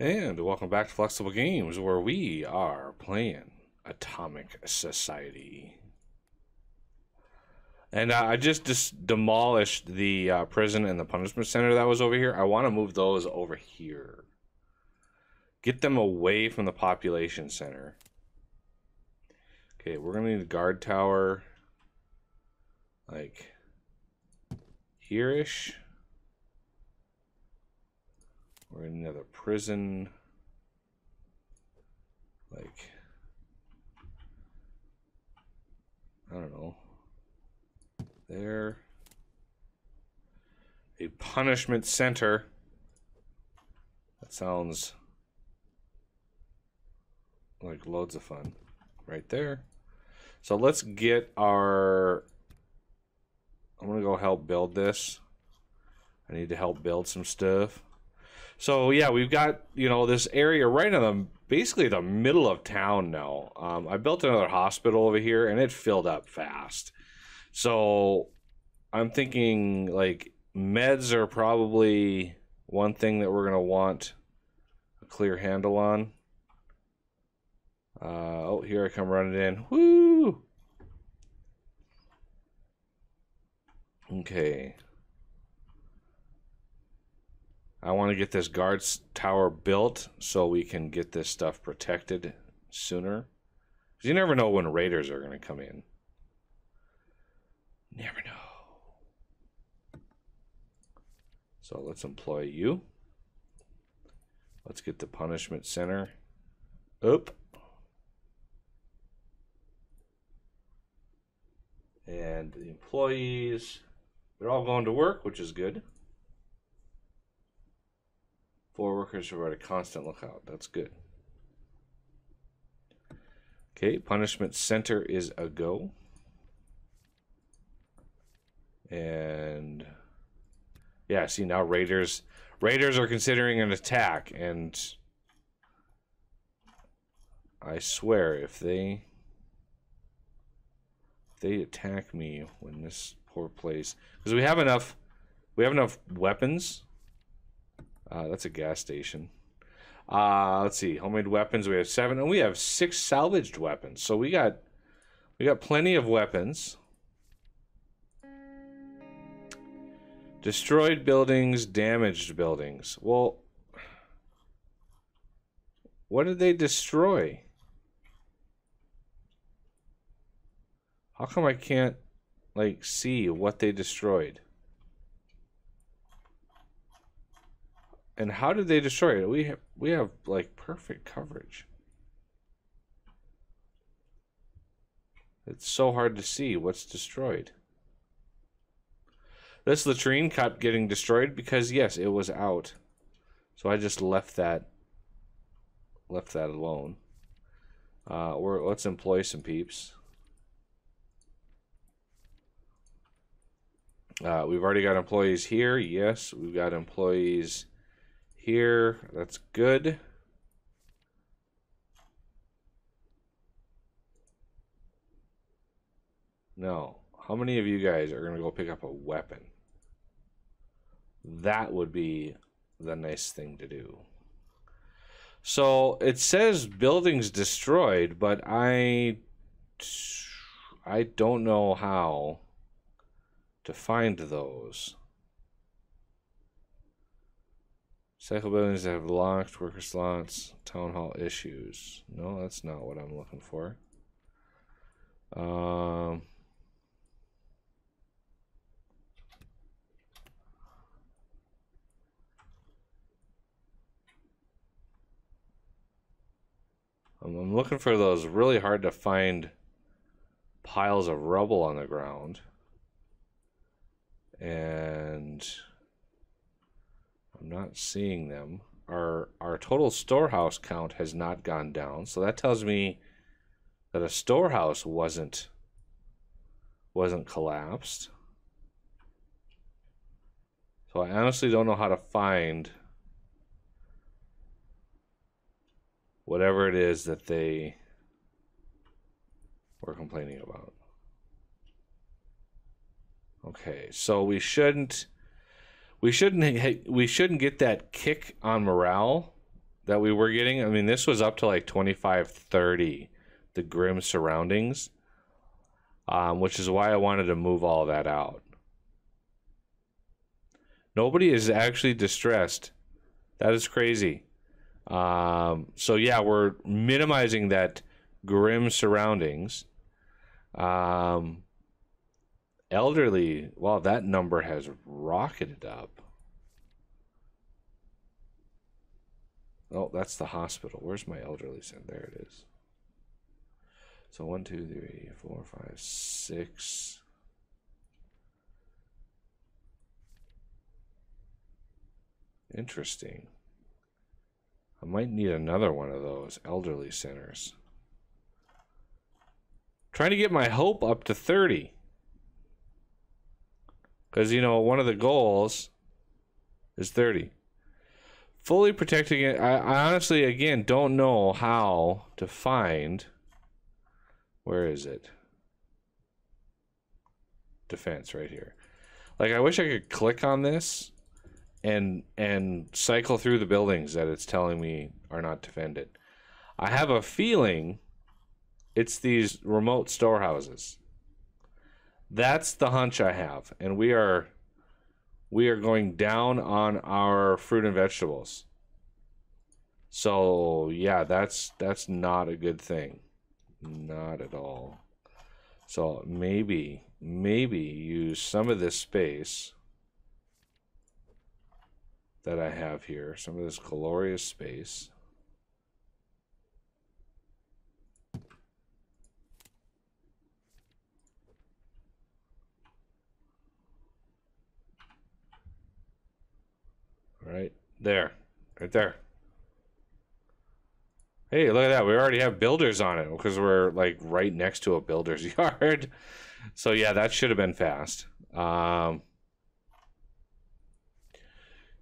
And welcome back to Flexible Games, where we are playing Atomic Society. And uh, I just dis- demolished the uh, prison and the punishment center that was over here. I want to move those over here. Get them away from the population center. Okay, we're going to need a guard tower. Like here-ish. We're in another prison. Like, I don't know. There. A punishment center. That sounds like loads of fun. Right there. So let's get our. I'm going to go help build this. I need to help build some stuff. So yeah, we've got you know this area right in the basically the middle of town now. Um, I built another hospital over here, and it filled up fast. So I'm thinking like meds are probably one thing that we're gonna want a clear handle on. Uh, oh, here I come running in. Woo! Okay. I want to get this guards tower built so we can get this stuff protected sooner. Because you never know when raiders are going to come in. Never know. So let's employ you. Let's get the punishment center up. And the employees, they're all going to work, which is good. Four workers are at a constant lookout. That's good. Okay, punishment center is a go. And yeah, see now raiders raiders are considering an attack and I swear if they if they attack me when this poor place because we have enough we have enough weapons uh, that's a gas station. Uh, let's see, homemade weapons. We have seven, and we have six salvaged weapons. So we got we got plenty of weapons. Destroyed buildings, damaged buildings. Well, what did they destroy? How come I can't like see what they destroyed? And how did they destroy it? We have we have like perfect coverage. It's so hard to see what's destroyed. This latrine kept getting destroyed because yes, it was out. So I just left that left that alone. Uh, or let's employ some peeps. Uh, we've already got employees here. Yes, we've got employees here. That's good. No. How many of you guys are going to go pick up a weapon? That would be the nice thing to do. So it says buildings destroyed, but I I don't know how to find those. Cycle buildings that have locked worker slots, town hall issues. No, that's not what I'm looking for. Um, I'm looking for those really hard to find piles of rubble on the ground. And I'm not seeing them. Our our total storehouse count has not gone down, so that tells me that a storehouse wasn't wasn't collapsed. So I honestly don't know how to find whatever it is that they were complaining about. Okay, so we shouldn't we shouldn't we shouldn't get that kick on morale that we were getting. I mean, this was up to like 25, 30, the grim surroundings, um, which is why I wanted to move all that out. Nobody is actually distressed. That is crazy. Um, so yeah, we're minimizing that grim surroundings. Um, elderly, well, that number has rocketed up. Oh, that's the hospital. Where's my elderly center? There it is. So one, two, three, four, five, six. Interesting. I might need another one of those elderly centers. Trying to get my hope up to 30. Because, you know, one of the goals is 30. Fully protecting it. I, I honestly, again, don't know how to find. Where is it? Defense right here. Like, I wish I could click on this and and cycle through the buildings that it's telling me are not defended. I have a feeling it's these remote storehouses. That's the hunch I have, and we are we are going down on our fruit and vegetables. So yeah, that's that's not a good thing. Not at all. So maybe maybe use some of this space that I have here, some of this glorious space. Right there, right there. Hey, look at that. We already have builders on it because we're like right next to a builder's yard. So yeah, that should have been fast. Um,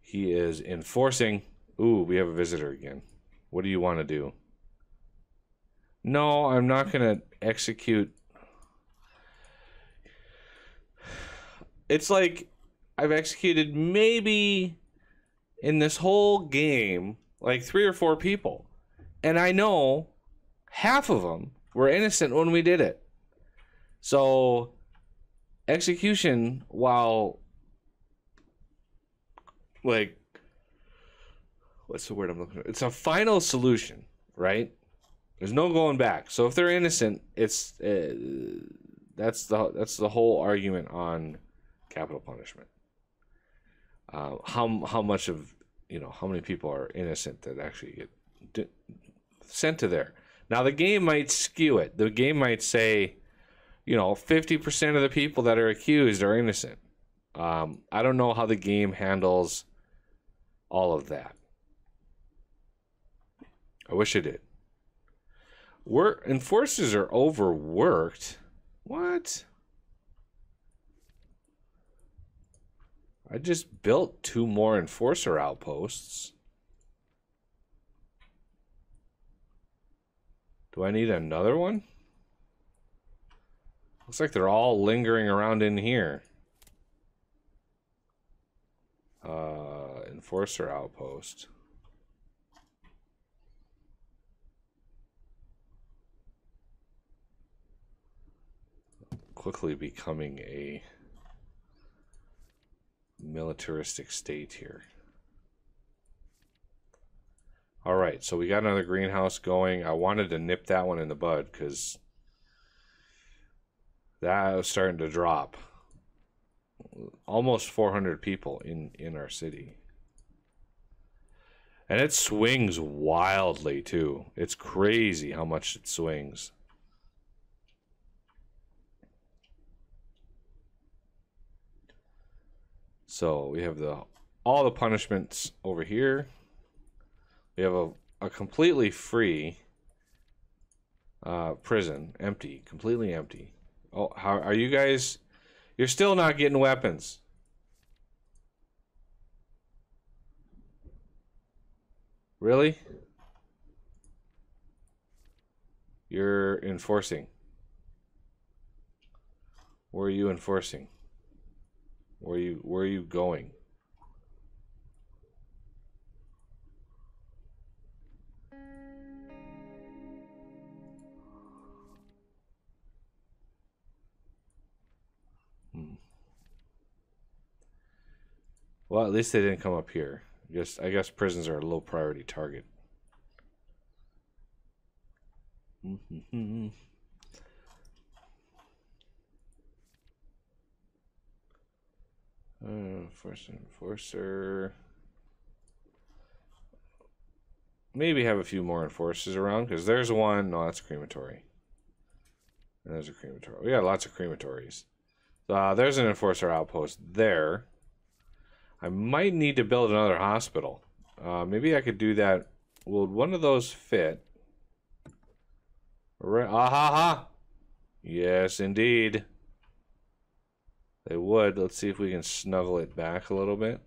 he is enforcing. Ooh, we have a visitor again. What do you want to do? No, I'm not going to execute. It's like I've executed maybe in this whole game like three or four people. And I know half of them were innocent when we did it. So execution, while like what's the word I'm looking for? It's a final solution, right? There's no going back. So if they're innocent, it's uh, that's the that's the whole argument on capital punishment. Uh, how how much of you know how many people are innocent that actually get sent to there? Now the game might skew it. The game might say, you know, fifty percent of the people that are accused are innocent. Um, I don't know how the game handles all of that. I wish it did. Work enforcers are overworked. What? I just built two more enforcer outposts. Do I need another one? Looks like they're all lingering around in here. Uh, enforcer outpost. Quickly becoming a militaristic state here. All right, so we got another greenhouse going. I wanted to nip that one in the bud because that was starting to drop almost 400 people in in our city and it swings wildly too it's crazy how much it swings so we have the all the punishments over here we have a, a completely free uh, prison empty completely empty oh how are you guys you're still not getting weapons. Really? You're enforcing. Where are you enforcing? Where you where are you going? Hmm. Well, at least they didn't come up here. I guess I guess prisons are a low priority target. Hmm, hmm, hmm, Force enforcer. Maybe have a few more enforcers around because there's one. No, that's crematory. And there's a crematory. We got lots of crematories. Uh, there's an enforcer outpost there. I might need to build another hospital. Uh, maybe I could do that. Will one of those fit? Right. Ah ha ha. Yes, indeed. They would. Let's see if we can snuggle it back a little bit.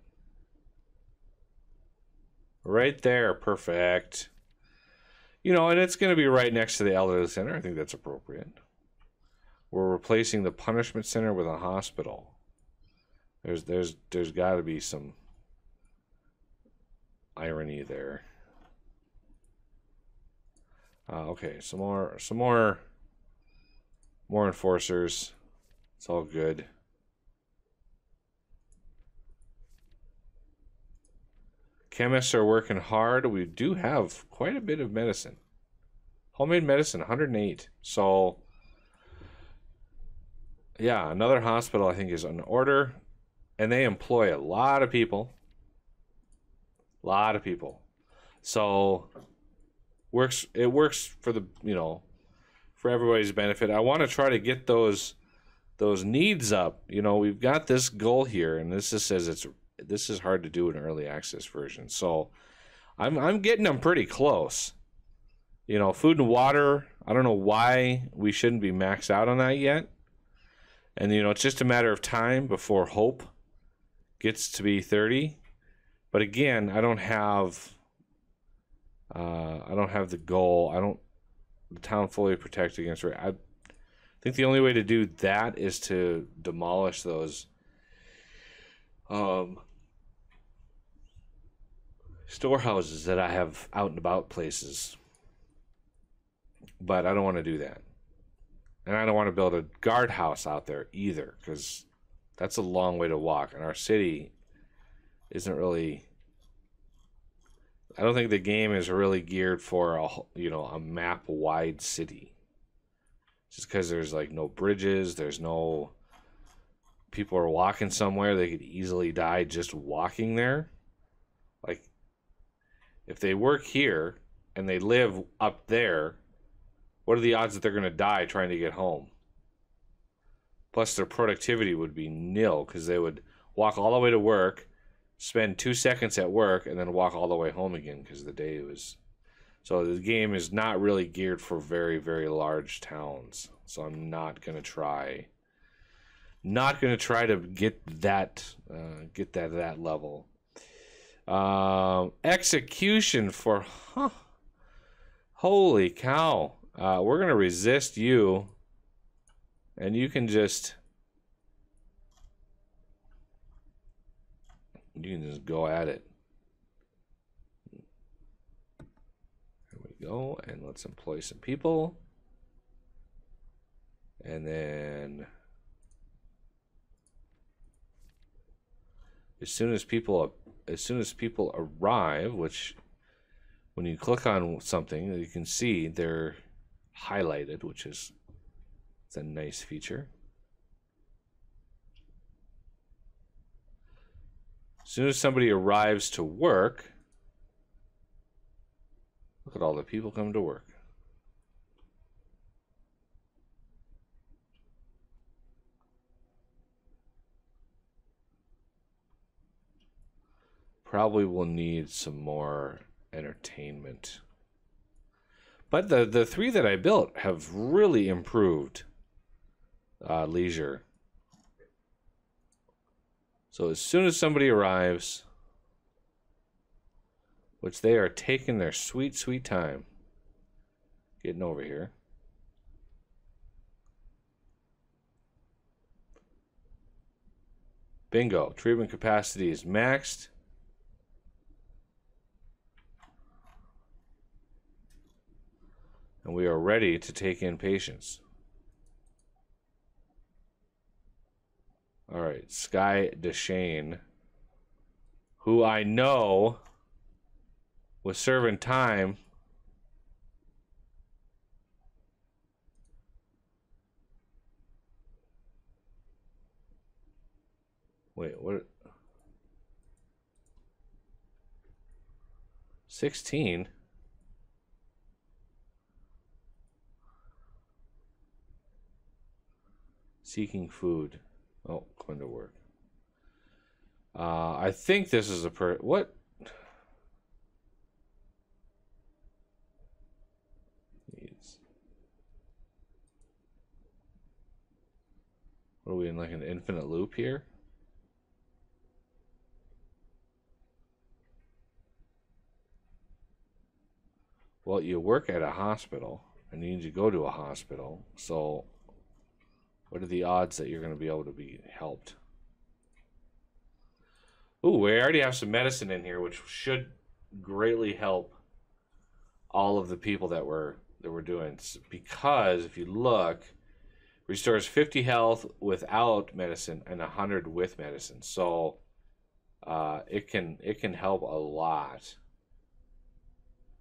Right there. Perfect. You know, and it's going to be right next to the elderly center. I think that's appropriate. We're replacing the punishment center with a hospital. There's there's there's got to be some irony there. Uh, okay, some more some more more enforcers. It's all good. Chemists are working hard. We do have quite a bit of medicine. Homemade medicine, 108. So, yeah, another hospital I think is in order. And they employ a lot of people. A lot of people. So, works it works for the, you know, for everybody's benefit. I want to try to get those those needs up. You know, we've got this goal here and this just says it's this is hard to do in early access version. So I'm I'm getting them pretty close. You know, food and water. I don't know why we shouldn't be maxed out on that yet. And you know, it's just a matter of time before hope gets to be 30. But again, I don't have uh, I don't have the goal. I don't the town fully protect against I think the only way to do that is to demolish those um, storehouses that I have out and about places. But I don't want to do that. And I don't want to build a guardhouse out there either because that's a long way to walk. And our city isn't really. I don't think the game is really geared for a you know a map wide city. Just because there's like no bridges, there's no people are walking somewhere, they could easily die just walking there. Like if they work here and they live up there, what are the odds that they're going to die trying to get home? Plus, their productivity would be nil because they would walk all the way to work, spend two seconds at work, and then walk all the way home again because the day was. So the game is not really geared for very, very large towns. So I'm not going to try. Not going to try to get that, uh, get that that level. Um, execution for huh. Holy cow. Uh, we're going to resist you. And you can just. You can just go at it. There we go. And let's employ some people. And then. As soon as people as soon as people arrive, which when you click on something, you can see they're highlighted, which is it's a nice feature. As soon as somebody arrives to work, look at all the people coming to work. Probably will need some more entertainment. But the, the three that I built have really improved uh, leisure. So as soon as somebody arrives, which they are taking their sweet, sweet time getting over here. Bingo. Treatment capacity is maxed. And we are ready to take in patients. All right, Sky Deshane. who I know was serving time. Wait, what? 16? Seeking food. Oh, going to work. Uh, I think this is a per. What? Needs. What are we in like an infinite loop here? Well, you work at a hospital and you need to go to a hospital. So, what are the odds that you're going to be able to be helped? Ooh, we already have some medicine in here, which should greatly help all of the people that we're that we're doing. Because if you look, restores 50 health without medicine and 100 with medicine. So uh, it can it can help a lot.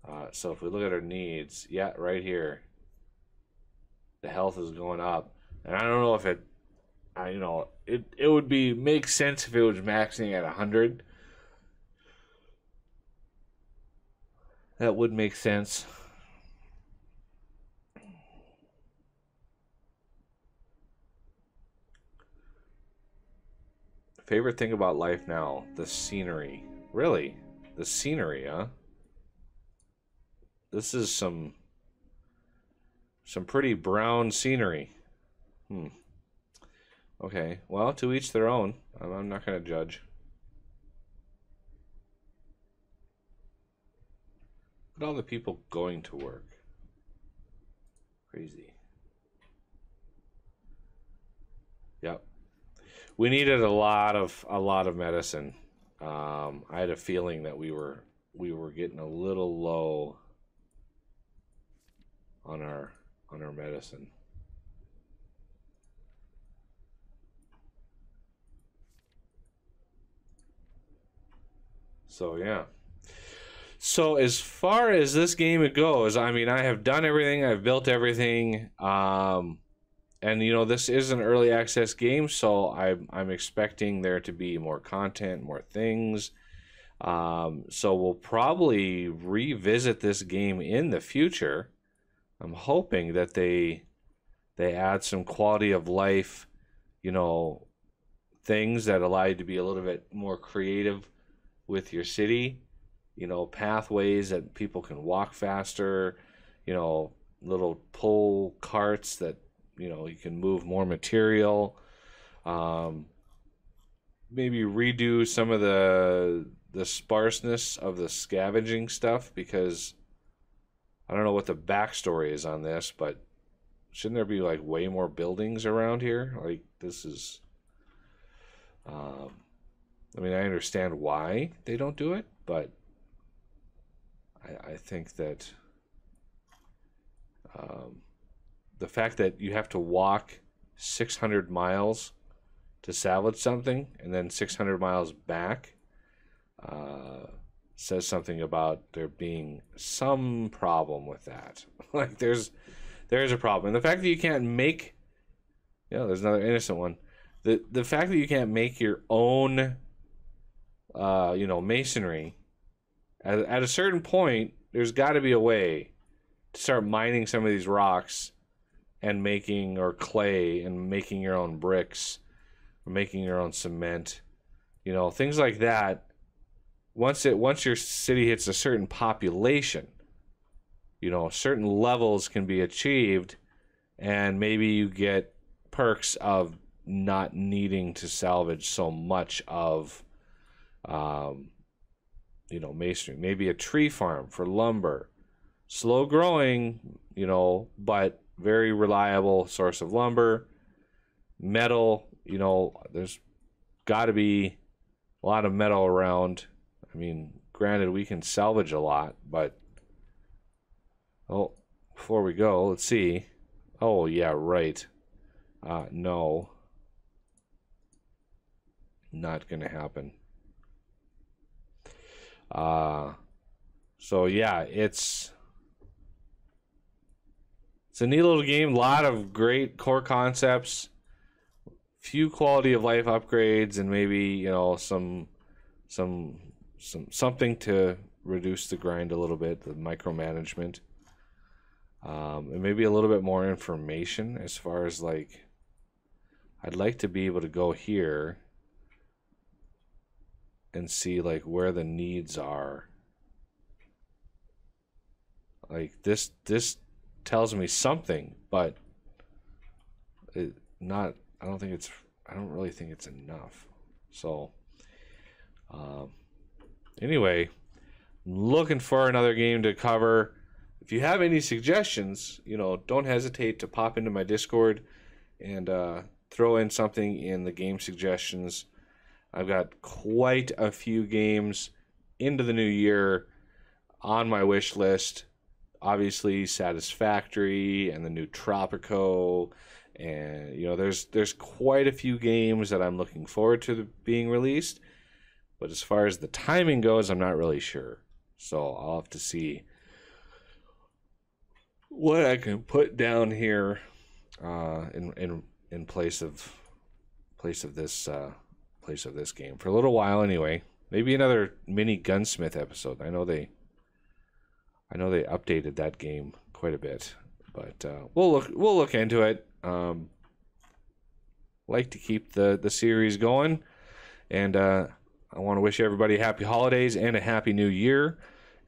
Uh, so if we look at our needs, yeah, right here, the health is going up, and I don't know if it I, you know, it it would be make sense if it was maxing at hundred. That would make sense. Favorite thing about life now? The scenery. Really? The scenery, huh? This is some some pretty brown scenery. Hmm. Okay, well, to each their own. I'm, not going to judge. At all the people going to work. Crazy. Yep. We needed a lot of a lot of medicine. Um, I had a feeling that we were we were getting a little low on our on our medicine. So yeah. So as far as this game goes, I mean, I have done everything. I've built everything. Um, and you know, this is an early access game, so I'm I'm expecting there to be more content, more things. Um, so we'll probably revisit this game in the future. I'm hoping that they they add some quality of life, you know, things that allow you to be a little bit more creative with your city, you know, pathways that people can walk faster, you know, little pull carts that, you know, you can move more material. Um, maybe redo some of the the sparseness of the scavenging stuff because I don't know what the backstory is on this, but shouldn't there be like way more buildings around here? Like this is um, I mean, I understand why they don't do it, but I, I think that um, the fact that you have to walk 600 miles to salvage something and then 600 miles back uh, says something about there being some problem with that. like there's there's a problem. And the fact that you can't make yeah, there's another innocent one. The the fact that you can't make your own uh, you know, masonry, at, at a certain point, there's got to be a way to start mining some of these rocks and making or clay and making your own bricks or making your own cement you know things like that. Once it once your city hits a certain population you know certain levels can be achieved and maybe you get perks of not needing to salvage so much of um, you know, masonry, maybe a tree farm for lumber. Slow growing, you know, but very reliable source of lumber. Metal, you know, there's got to be a lot of metal around. I mean, granted, we can salvage a lot, but oh, before we go, let's see. Oh, yeah, right. Uh, no, not going to happen. Uh, so yeah, it's it's a neat little game. A lot of great core concepts, few quality of life upgrades, and maybe you know some some some something to reduce the grind a little bit, the micromanagement, um, and maybe a little bit more information as far as like. I'd like to be able to go here and see like where the needs are. Like this this tells me something, but it not I don't think it's I don't really think it's enough. So um anyway, looking for another game to cover. If you have any suggestions, you know, don't hesitate to pop into my Discord and uh, throw in something in the game suggestions. I've got quite a few games into the new year on my wish list. Obviously, Satisfactory and the new Tropico, and you know, there's there's quite a few games that I'm looking forward to being released. But as far as the timing goes, I'm not really sure. So I'll have to see what I can put down here uh, in in in place of place of this uh, place of this game for a little while anyway. Maybe another mini gunsmith episode. I know they I know they updated that game quite a bit, but uh, we'll look we'll look into it. Um, like to keep the the series going, and uh, I want to wish everybody happy holidays and a happy new year.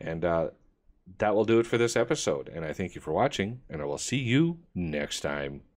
And uh, that will do it for this episode. And I thank you for watching, and I will see you next time.